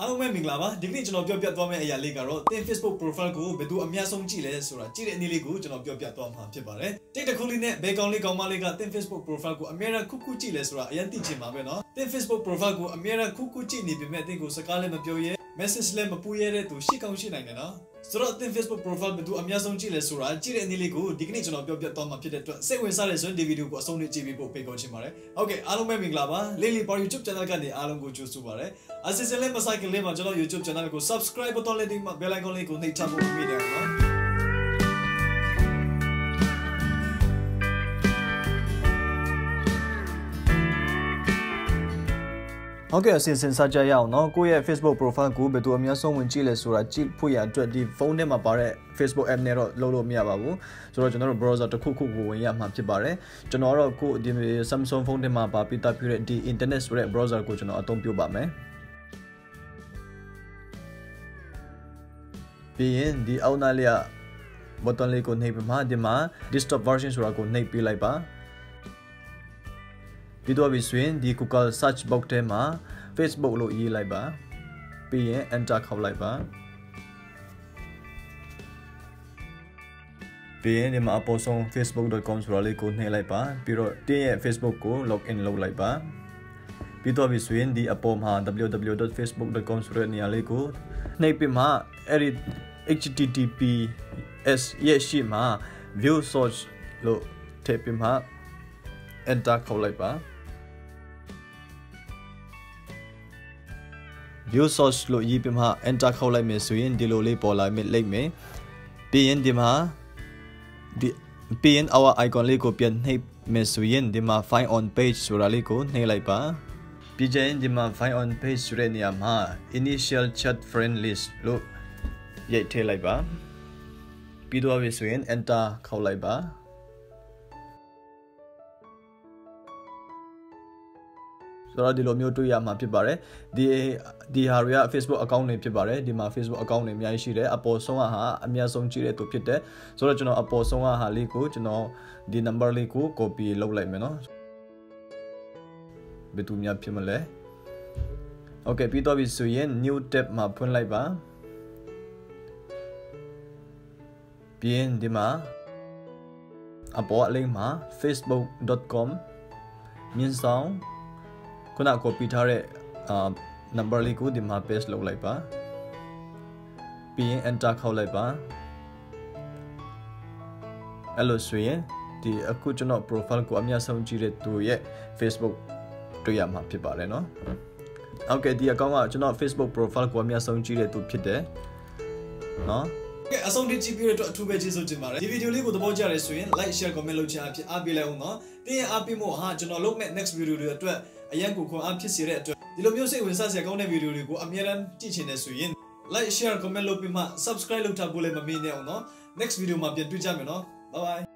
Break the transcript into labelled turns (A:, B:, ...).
A: အားလုံးပဲမင်္ဂလာပါဒီကနေ့ကျွန်တော်ပြောပြသွားမယ့်အရာလေးကတော့သင် Facebook profile ကိုဘယ်သူအများဆုံးကြည့်လဲဆိုတာကြည့်တဲ့အနေလေးကိုကျွန်တော်ပြောပြသွားမှာဖြစ်ပါတယ်တိတ်တခုလေးနဲ့ဘယ်ကောင်လေးကောင်မလေးကသင် Facebook profile ကိုအများအားခုခုကြည့်လဲဆိုတာအရင်သိချင်ပါပဲเนาะသင် Facebook profile ကိုအများအားခုခုကြည့်နေပေမဲ့သင်ကိုစကားလည်းမပြောရဲ message လည်းမပူရဲတဲ့သူရှိကောင်းရှိနိုင်တယ်နော်ဆိုတော့အသင် Facebook profile ဘယ်သူအများဆုံးကြည့်လဲဆိုတာကြည့်တဲ့အနေလေးကိုဒီကနေ့ကျွန်တော်ပြောပြသွားမှာဖြစ်တဲ့အတွက်စိတ်ဝင်စားတဲ့ဆိုရင်ဒီဗီဒီယိုကိုအဆုံးထိကြည့်ပြီးဖို့ဖိတ်ခေါ်ချင်ပါတယ်။ဟုတ်ကဲ့အားလုံးပဲမင်္ဂလာပါ။ Lily Bar YouTube channel ကနေအားလုံးကိုကြိုဆိုပါရစေ။အစစ်စစ်လေးမဆိုင်ကလေးမှာကျွန်တော် YouTube channel ကို subscribe button လေးဒီမှာ bell icon လေးကိုနှိပ်ချဖို့မိတယ်နော်။ ဟုတ်ကဲ့အစဉ်စဉ်စကြရအောင်เนาะကိုယ့်ရဲ့ Facebook profile ကိုဘယ်သူအများဆုံးဝင်ကြည့်လဲဆိုတာကြည့်ဖို့ရအတွက်ဒီဖုန်းထဲမှာပါတဲ့ Facebook app နဲ့တော့လုပ်လို့မရပါဘူးဆိုတော့ကျွန်တော်တို့ browser တစ်ခုခုကိုဝင်ရမှာဖြစ်ပါတယ်ကျွန်တော်တော့ကိုဒီ Samsung ဖုန်းထဲမှာပါပြီးသားပြတဲ့ဒီ internet ဆိုတဲ့ browser ကိုကျွန်တော်အသုံးပြုပါမယ်ပြီးရင်ဒီအောက်နားလေးက button လေးကိုနှိပ်ပြီးမှဒီမှာ desktop version ဆိုတာကိုနှိပ်ပေးလိုက်ပါ ပြီးတော့ပြီးဆိုရင်ဒီ Google search box ထဲမှာ Facebook လို့ရေးလိုက်ပါပြီးရင် enter ခေါက်လိုက်ပါပြီးရင်ဒီမှာအပေါ်ဆုံး facebook.com ဆိုတာလေးကိုနှိပ်လိုက်ပါပြီးတော့တင်းရဲ့ Facebook ကို login လုပ်လိုက်ပါပြီးတော့ပြီးဆိုရင်ဒီအပေါ်မှာ www.facebook.com ဆိုတဲ့နေရာလေးကိုနှိပ်ပြီးမှအဲ့ဒီ https ရဲ့ရှိမှာ view source လို့ထည့်ပြီးမှ enter ခေါက်လိုက်ပါ view source လို့ရေးပြီးမှ enter ခေါက်လိုက်မယ်ဆိုရင်ဒီလိုလေးပေါ်လာမယ်လိမ့်မယ်ပြီးရင်ဒီမှာဒီပြီးရင် our icon လေးကိုပြန်နှိပ်မယ်ဆိုရင်ဒီမှာ find on page ဆိုတာလေးကိုနှိပ်လိုက်ပါပြီးကြရင်ဒီမှာ find on page ဆိုတဲ့နေရာမှာ initial chat friend list လို့ရိုက်ထည့်လိုက်ပါပြီးတော့ပြီဆိုရင် enter ခေါက်လိုက်ပါ ဆိုတော့ဒီလိုမျိုးတွေ့ရမှာဖြစ်ပါတယ်ဒီဒီဟာတွေက Facebook account တွေဖြစ်ပါတယ်ဒီမှာ Facebook account တွေအများကြီးရှိတယ်အပေါ်ဆုံးကဟာအများဆုံးကြည့်တဲ့သူဖြစ်တယ်ဆိုတော့ကျွန်တော်အပေါ်ဆုံးကဟာလေးကိုကျွန်တော်ဒီ number လေးကို copy လုပ်လိုက်မယ်နော်ဘယ်သူများဖြစ်မလဲ Okay ပြီးတော့ပြီဆိုရင် new tab မှာဖွင့်လိုက်ပါပြီးရင်ဒီမှာအပေါ်အလိမ့်မှာ facebook.com မြင်းဆောင် ခုန copy ထားတဲ့အာ number လေးကိုဒီမှာ paste လုပ်လိုက်ပါပြီးရင် enter ခေါက်လိုက်ပါအဲ့လိုဆိုရင်ဒီအခုကျွန်တော် profile ကိုအများဆုံးကြည့်တဲ့သူရဲ့ Facebook တွေ့ရမှာဖြစ်ပါတယ်เนาะဟုတ်ကဲ့ဒီ account ကကျွန်တော် Facebook profile ကိုအများဆုံးကြည့်တဲ့သူဖြစ်တယ်เนาะကဲအဆုံးထိကြည့်ပြီးတော့အထူးပဲကျေးဇူးတင်ပါတယ်ဒီဗီဒီယိုလေးကိုသဘောကျတယ်ဆိုရင် like share comment လုပ်ချင်အဖြစ်အားပေးလိုက်အောင်နော်တင်းရဲ့အားပေးမှုဟာကျွန်တော်လုပ်မဲ့ next video တွေအတွက် အရန်ကိုခွန်အားဖြစ်စေတဲ့အတွက်ဒီလိုမျိုးစိတ်ဝင်စားစရာကောင်းတဲ့ဗီဒီယိုတွေကိုအများအားကြည့်ချင်တယ်ဆိုရင် like share comment လုပ်ပြီးမှ subscribe လုပ်ထားဖို့လည်းမမေ့နဲ့အောင်နော် next video မှာပြန်တွေ့ကြမယ်နော် bye bye